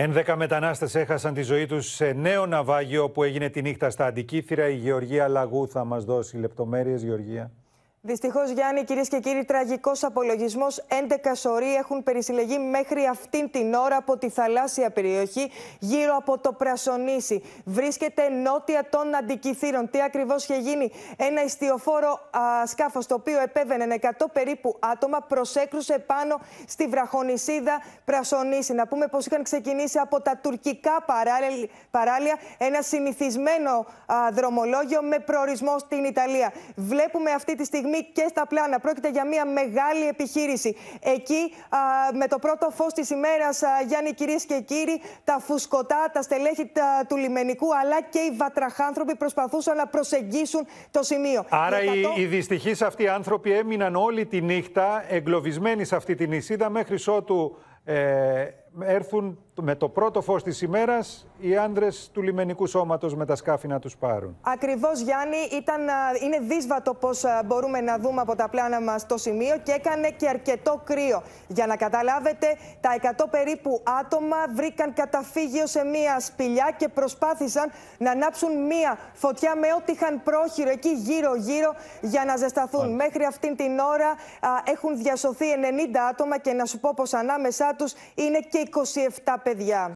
Ένδεκα μετανάστες έχασαν τη ζωή τους σε νέο ναυάγιο που έγινε τη νύχτα στα Αντικήθυρα. Η Γεωργία Λαγού θα μας δώσει λεπτομέρειες, Γεωργία. Δυστυχώς, Γιάννη, κυρίες και κύριοι, τραγικός απολογισμός. 11 σωροί έχουν περισυλλεγεί μέχρι αυτήν την ώρα από τη θαλάσσια περιοχή γύρω από το Πρασονήσι. Βρίσκεται νότια των Αντικυθύρων. Τι ακριβώς είχε γίνει, ένα ιστιοφόρο σκάφος το οποίο επέβαινε 100 περίπου άτομα, προσέκρουσε πάνω στη βραχονισίδα Πρασονήσι. Να πούμε πω είχαν ξεκινήσει από τα τουρκικά παράλια ένα συνηθισμένο δρομολόγιο με προορισμό στην Ιταλία. Βλέπουμε αυτή τη στιγμή και στα πλάνα. Πρόκειται για μια μεγάλη επιχείρηση. Εκεί, με το πρώτο φως της ημέρας, Γιάννη, κυρίες και κύριοι, τα φουσκωτά, τα στελέχη του λιμενικού, αλλά και οι βατραχάνθρωποι προσπαθούσαν να προσεγγίσουν το σημείο. Άρα, οι, οι δυστυχείς αυτοί άνθρωποι έμειναν όλη τη νύχτα εγκλωβισμένοι σε αυτή την νησίδα μέχρι ότου ε, έρθουν με το πρώτο φως της ημέρας οι άντρες του λιμενικού σώματος με τα σκάφη να τους πάρουν. Ακριβώς Γιάννη, ήταν, είναι δύσβατο πώς μπορούμε να δούμε από τα πλάνα μας το σημείο και έκανε και αρκετό κρύο. Για να καταλάβετε, τα 100 περίπου άτομα βρήκαν καταφύγιο σε μία σπηλιά και προσπάθησαν να ανάψουν μία φωτιά με ό,τι είχαν πρόχειρο εκεί γύρω-γύρω για να ζεσταθούν. Μέχρι αυτήν την ώρα έχουν διασωθεί 90 άτομα και να σου πω πως ανάμεσά τους είναι και 27 παιδιά.